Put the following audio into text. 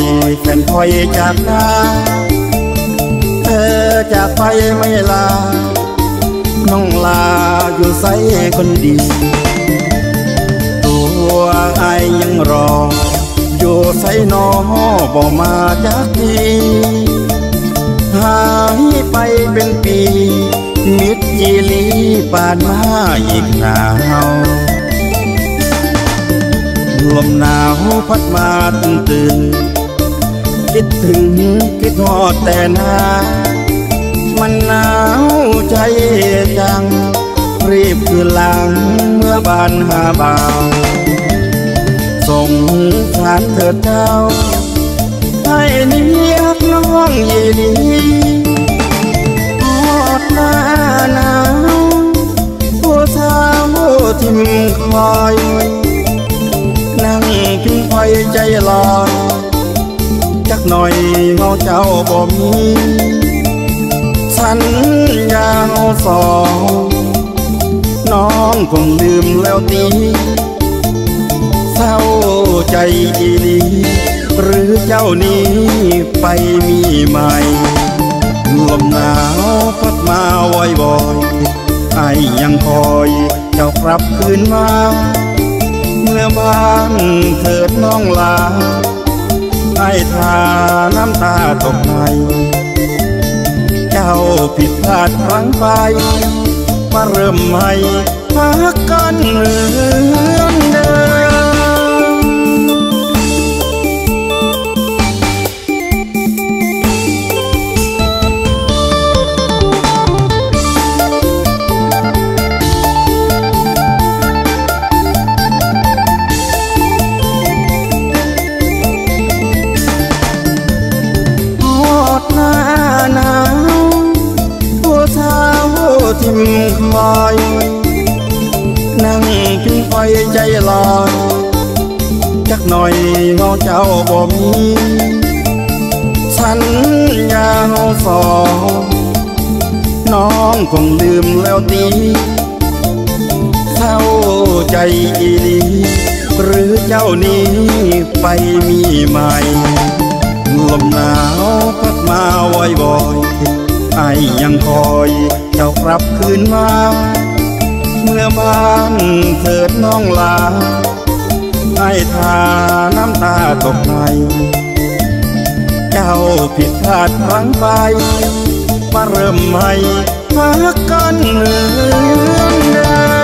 นคอยจากหน้าเธอจากไปไม่ลา น้องลาอยู่ใสคนดี ตัวไอยยังรอ อยู่ใสนอบ่มาจากทีหายไปเป็นปี มิดยีลีปานมาอีกหนาวลมหนาวพัดมาตื่นตื่น คิดถึงคิดทอดแต่นามันหนาวใจจัง รีบคือหลังเมื่อบานหาบาวส่งทานเถิดเจ้า ให้เนียกน้องเยลีทอดหน้าหนาวผู้สาวทิมคอย นั่งพิงไฟใจลอย จักหน่อยเงาเจ้าบ่มีฉันยาวสองน้องคงลืมแล้วตีเศร้าใจดีดีหรือเจ้านี้ไปมีใหม่ลมหนาวพัดมาบ่อยบ่อยๆไอยังคอยเจ้ากลับคืนมาเมื่อบ้านเถิดน้องลา ไอ้ทาน้ำตาตกในเจ้าผิดพลาดพลั้งไปมาเริ่มใหม่พักกันเหมือ ทิมคอยนั่งพิงไฟใจลอยจักหน่อยเงาเจ้าบ่มีฉันยาวสองน้องคงลืมแล้วตีเศร้าใจอีหลีหรือเจ้านี้ไปมีใหม่ลมหนาวพัดมาบ่อยบ่อย ไอยังคอย เจ้ากลับคืนมา เมื่อบ้านเถิดน้องลาไอทาน้ำตาตกในเจ้าผิดพลาดพลั้งไปมาเริ่มใหม่พักกันเหมือเดิ